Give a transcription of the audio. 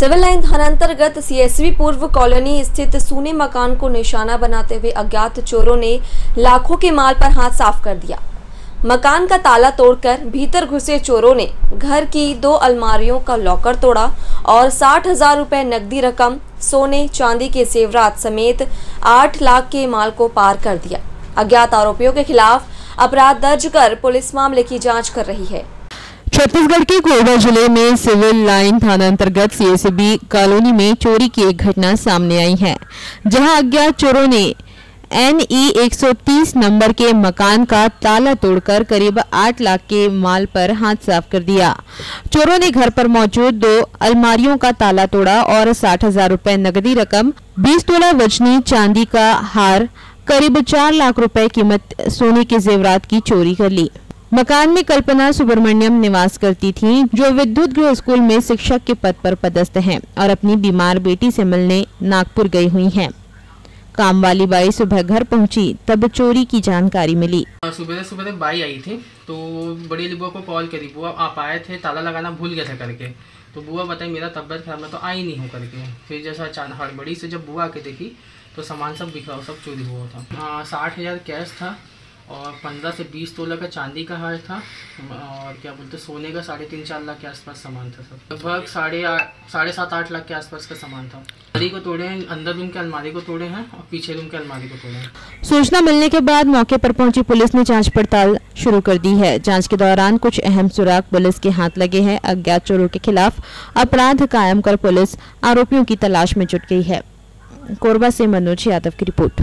Civil line थानांतर्गत CSV पूर्व colony स्थित सूने मकान को निशाना बनाते हुए अज्ञात चोरों ने लाखों के माल पर हाथ साफ़ कर दिया। मकान का ताला तोड़कर भीतर घुसे चोरों ने घर की दो अलमारियों का लॉकर तोड़ा और साठ हज़ार रुपए नकदी रकम, सोने, चांदी के सेवरात समेत आठ लाख के माल को पार कर दिया। अज्ञात आरोपियों के खिलाफ अपराध दर्ज कर पुलिस मामले की जाँच कर रही है। छत्तीसगढ़ के कोरबा ज़िले में सिविल लाइन थाना अंतर्गत सीएसबी कॉलोनी में चोरी की एक घटना सामने आई है, जहाँ अज्ञात चोरों ने एन एनई 130 नंबर के मकान का ताला तोड़कर करीब 8 लाख के माल पर हाथ साफ़ कर दिया। चोरों ने घर पर मौजूद दो अलमारियों का ताला तोड़ा और साठ हज़ार रूपए नकदी रकम 20 तोला वजनी चांदी का हार, करीब चार लाख रुपए कीमत सोने के जेवरात की चोरी कर ली। मकान में कल्पना सुब्रमण्यम निवास करती थीं, जो विद्युत गृह स्कूल में शिक्षक के पद पर पदस्थ हैं और अपनी बीमार बेटी से मिलने नागपुर गई हुई हैं। काम वाली बाई सुबह घर पहुँची तब चोरी की जानकारी मिली। सुबह सुबह बाई आई थी तो बड़ी बुआ को कॉल करी बुआ आप आए थे ताला लगाना भूल गया था करके। तो बुआ बताई मेरा तबियत खराब मैं तो आई नहीं हूँ करके। फिर जैसा अचानक हड़बड़ी से जब बुआ के देखी तो सामान सब बिखरा सब चोरी हुआ था। साठ हज़ार कैश था और पंद्रह से बीस तोला का चांदी का हार था, और क्या बोलते सोने का साढ़े तीन चार लाख के आसपास सामान था सब। लगभग साढ़े आठ साढ़े सात आठ लाख के आसपास का सामान था। अलमारी को तोड़े हैं, अंदर रूम के अलमारी को तोड़े हैं, और पीछे रूम के अलमारी को तोड़े हैं। सूचना मिलने के बाद मौके पर पहुँची पुलिस ने जाँच पड़ताल शुरू कर दी है। जाँच के दौरान कुछ अहम सुराग पुलिस के हाथ लगे हैं। अज्ञात चोरों के खिलाफ अपराध कायम कर पुलिस आरोपियों की तलाश में जुट गई है। कोरबा से मनोज यादव की रिपोर्ट।